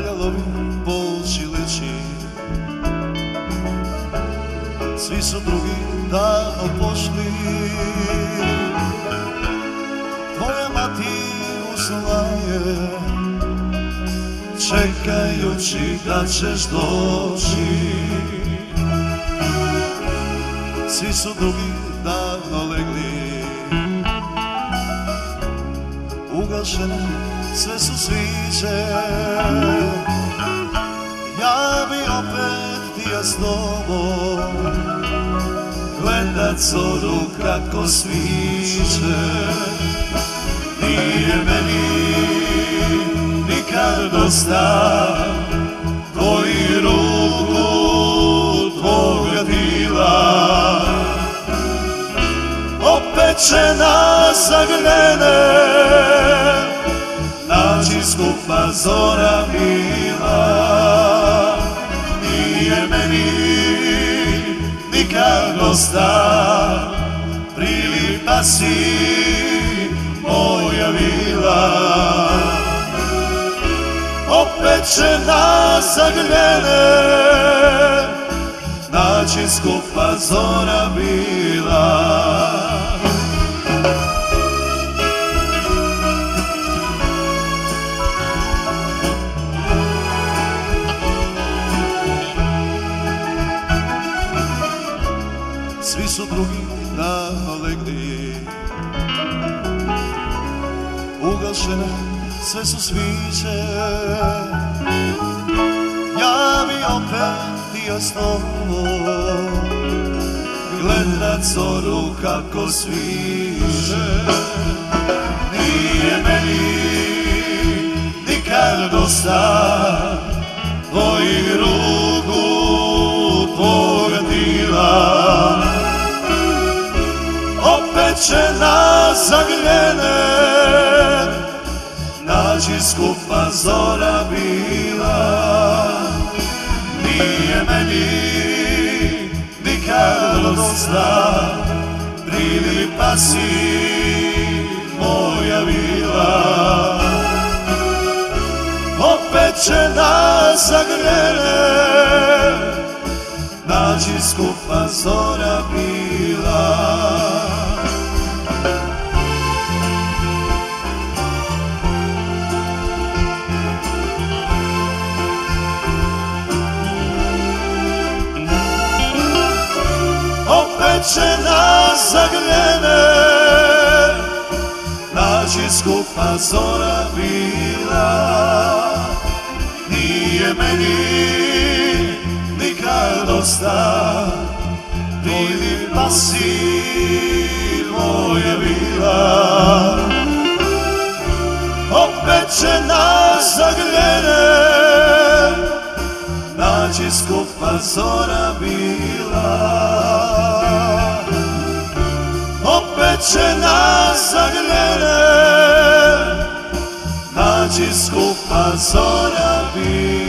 valjalo bi povući liči Svi su drugi davno pošli. Tvoja mati usnula je Čekajući da ćeš doći. Svi su drugi davno legli. Ugašeni sve su sviće s tobom. Gledat zoru kako sviće Nije meni nikad dosta. Koji ruku tvoga će nas zagrene Naći skupa zora Nije meni nikad dosta. Prilipa si moja vila Opet će nas zagrene Naći skupa zora bila Svi su drugi davno legli Ugašene sve su sviće. Ja bi opet s tobom Gledat zoru kako sviće. Nije meni nikad dosta će nas zagrene. Naći skupa zora bila. Nije meni nikad dosta Prilipa si moja vila. Opet će nas zagrene. Naći skupa zora bila će nas zagrene. Naći skupa zora bila. Nije meni nikad dosta Vidi pa si moja bila. Opet će nas zagrene. Naći skupa zora bila će nas zagrene Naći skupa zora bila